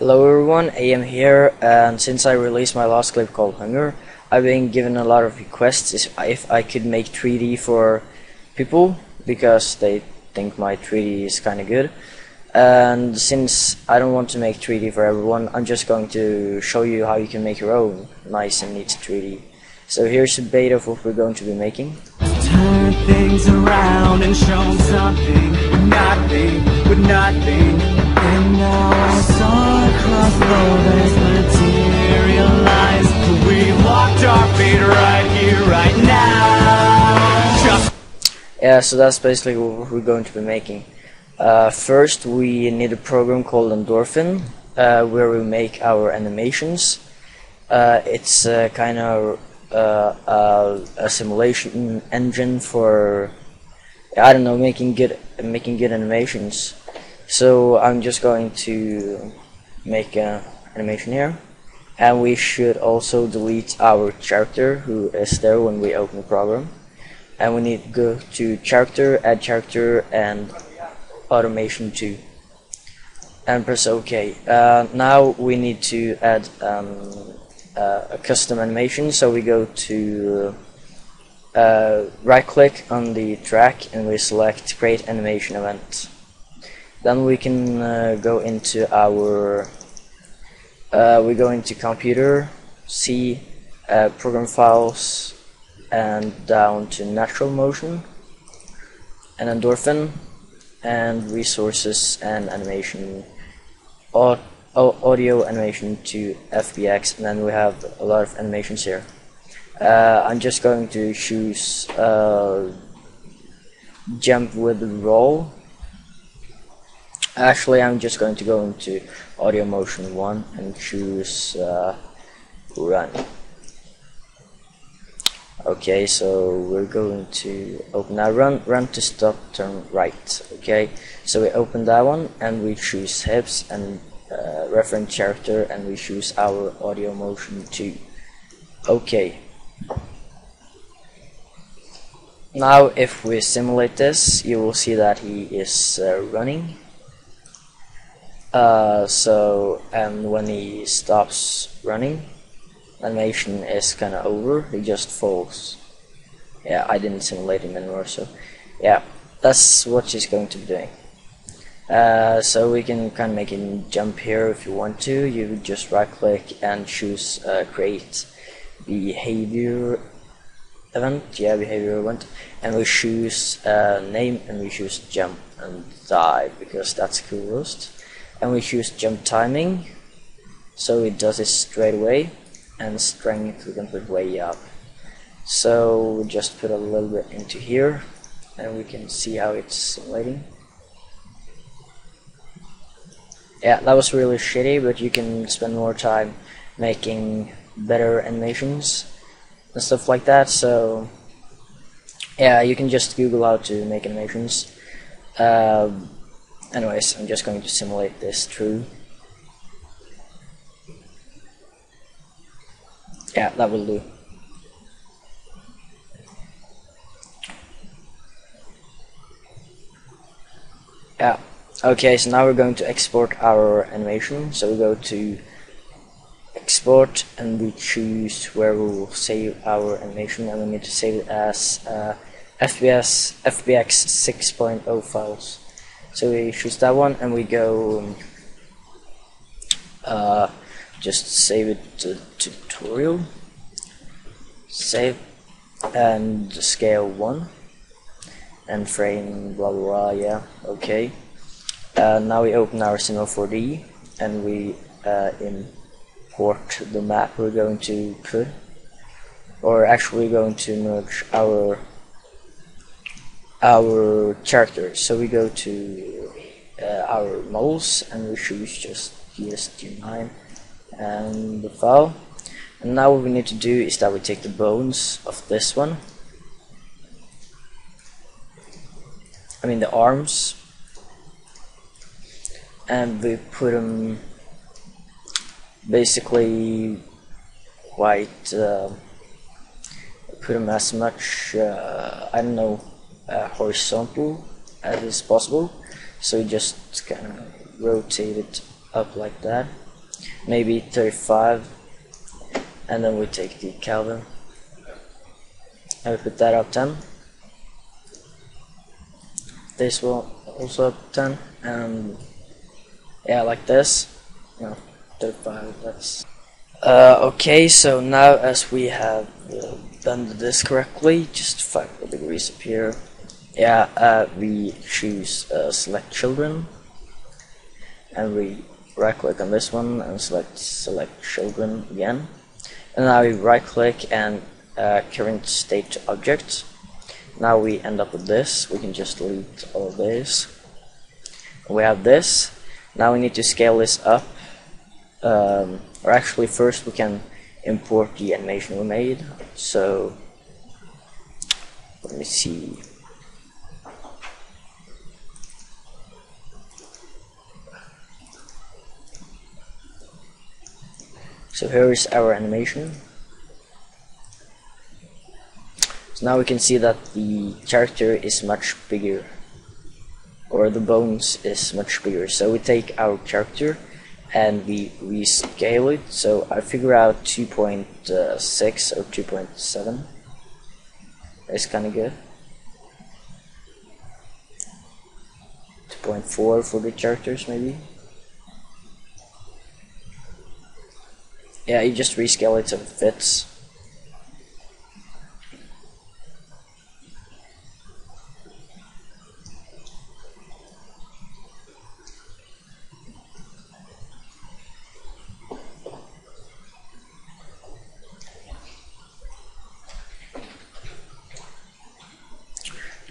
Hello everyone, I AM here, and since I released my last clip called Hunger, I've been given a lot of requests if I could make 3D for people, because they think my 3D is kinda good. And since I don't want to make 3D for everyone, I'm just going to show you how you can make your own nice and neat 3D. So here's a beta of what we're going to be making. Turn things around and show something nothing, nothing. And now I saw across borders materialize. We our fate right here, right now. Yeah, so that's basically what we're going to be making. Uh, first, we need a program called Endorphin, uh, where we make our animations. Uh, it's uh, kind of uh, a simulation engine for I don't know making good making good animations. So I'm just going to make an animation here, and we should also delete our character who is there when we open the program and we need to go to character, add character, and automation 2 and press OK. Uh, now we need to add um, uh, a custom animation, so we go to uh, right click on the track and we select create animation event. Then we can uh, go into our uh, we go into computer, C, uh, program files, and down to NaturalMotion and endorphin and resources and animation au au- audio animation to FBX and then we have a lot of animations here. Uh, I'm just going to choose uh, jump with roll actually I'm just going to go into audio motion 1 and choose uh, run Okay, so we're going to open that run, run to stop, turn right. Okay, so we open that one and we choose hips and uh, reference character and we choose our audio motion 2. Okay. Now if we simulate this, you will see that he is uh, running. Uh, so, and when he stops running, animation is kind of over, he just falls. Yeah, I didn't simulate him anymore, so yeah, that's what she's going to be doing. Uh, so we can kind of make him jump here if you want to. You just right click and choose uh, create behavior event. Yeah, behavior event, and we choose uh, name and we choose jump and dive because that's coolest. And we choose jump timing, so it does it straight away. And strength we can put way up. So we just put a little bit into here. And we can see how it's simulating yeah that was really shitty but you can spend more time making better animations and stuff like that. So yeah you can just google how to make animations. Um, anyways I'm just going to simulate this through Yeah, that will do. Yeah. Okay, so now we're going to export our animation. So we go to export and we choose where we will save our animation and we need to save it as uh, FBS FBX 6.0 files. So we choose that one and we go uh, just save it to tutorial. Save and scale 1 and frame blah blah blah yeah okay. Uh, now we open our Cinema 4D and we uh, import the map we're going to put or actually going to merge our our characters so we go to uh, our models and we choose just ESG9 and the file and now what we need to do is that we take the bones of this one. I mean the arms. And we put them basically quite uh, put them as much uh, I don't know uh, horizontal as is possible. So you just kind of rotate it up like that. Maybe 35 and then we take the Kelvin and we put that up 10 this will also up 10 and yeah like this. Know 35 that's uh, okay. So now as we have uh, done this correctly just 5 degrees up here yeah uh, we choose uh, select children and we right click on this one and select select children again. And now we right click and uh, current state object now we end up with this. We can just delete all this we have this. Now we need to scale this up. Um, or actually first we can import the animation we made. So let me see So here is our animation. So now we can see that the character is much bigger or the bones is much bigger. So we take our character and we rescale it. So I figure out 2.6 or 2.7. It's kind of good. 2.4 for the characters maybe. Yeah, you just rescale it so it fits.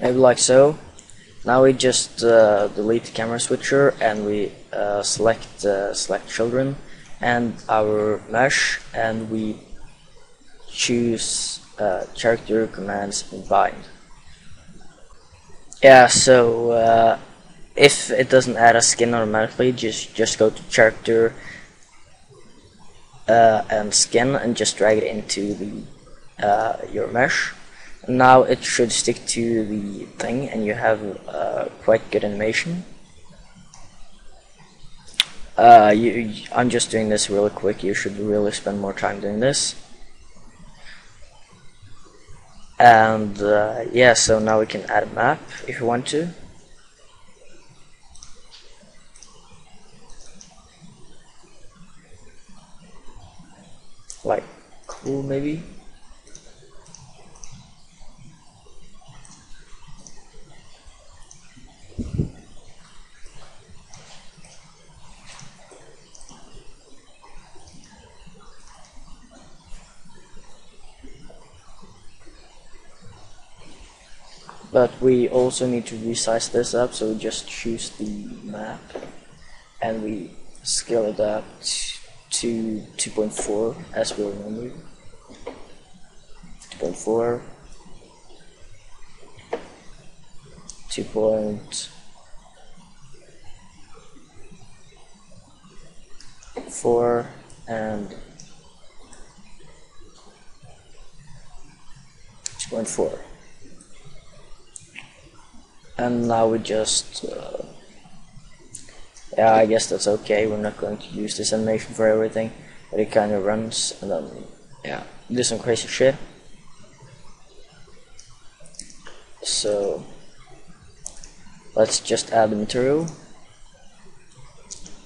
Maybe like so. Now we just uh, delete the camera switcher and we uh, select uh, select children and our mesh and we choose uh, character commands and bind. Yeah, so uh, if it doesn't add a skin automatically, just just go to character uh, and skin and just drag it into the uh, your mesh. Now it should stick to the thing, and you have uh, quite good animation. Uh, you, I'm just doing this really quick. You should really spend more time doing this. And uh, yeah, so now we can add a map if you want to. Like cool maybe. But we also need to resize this up so we just choose the map. And we scale it up to 2.4 as we remember. 2.4 2 point four. And two point four and now we just uh, yeah I guess that's okay. We're not going to use this animation for everything but it kind of runs and then yeah do some crazy shit. So let's just add the material.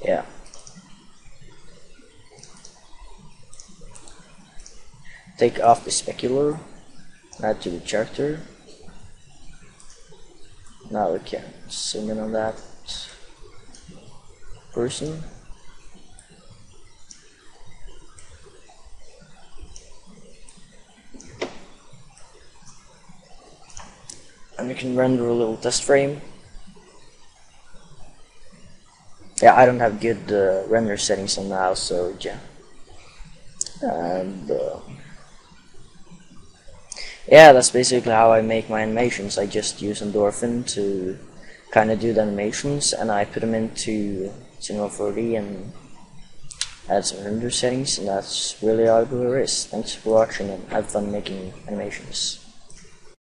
Yeah. Take off the specular add to the character now we can zoom in on that person. And we can render a little test frame. Yeah, I don't have good uh, render settings on now, so yeah. And uh, yeah, that's basically how I make my animations. I just use Endorphin to kind of do the animations, and I put them into Cinema 4D and add some render settings, and that's really all there is. Thanks for watching, and have fun making animations.